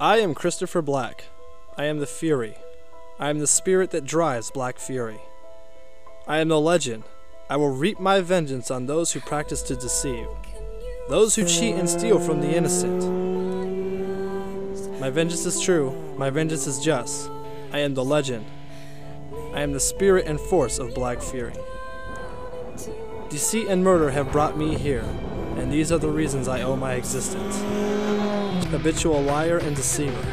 I am Christopher Black. I am the Fury. I am the spirit that drives Black Fury. I am the legend. I will reap my vengeance on those who practice to deceive, those who cheat and steal from the innocent. My vengeance is true, my vengeance is just. I am the legend. I am the spirit and force of Black Fury. Deceit and murder have brought me here, and these are the reasons I owe my existence. Habitual liar and deceiver,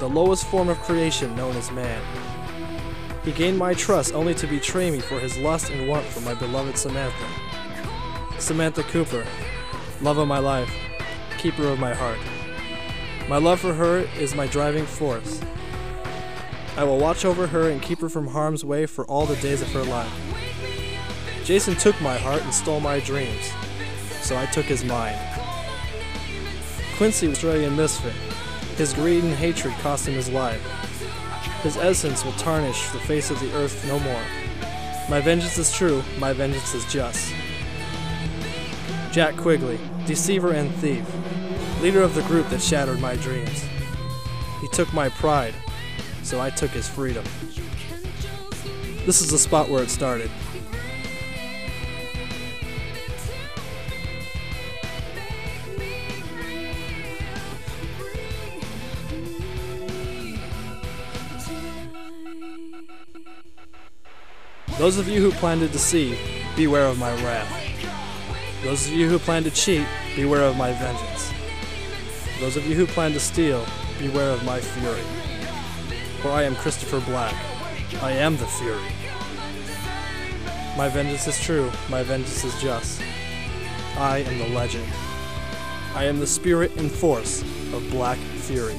the lowest form of creation known as man. He gained my trust only to betray me for his lust and want for my beloved Samantha. Samantha Cooper, love of my life, keeper of my heart. My love for her is my driving force. I will watch over her and keep her from harm's way for all the days of her life. Jason took my heart and stole my dreams, so I took his mind. Quincy was Australian misfit. His greed and hatred cost him his life. His essence will tarnish the face of the earth no more. My vengeance is true, my vengeance is just. Jack Quigley, deceiver and thief, leader of the group that shattered my dreams. He took my pride, so I took his freedom. This is the spot where it started. Those of you who plan to deceive, beware of my wrath. Those of you who plan to cheat, beware of my vengeance. Those of you who plan to steal, beware of my fury. For I am Christopher Black. I am the Fury. My vengeance is true, my vengeance is just. I am the legend. I am the spirit and force of Black Fury.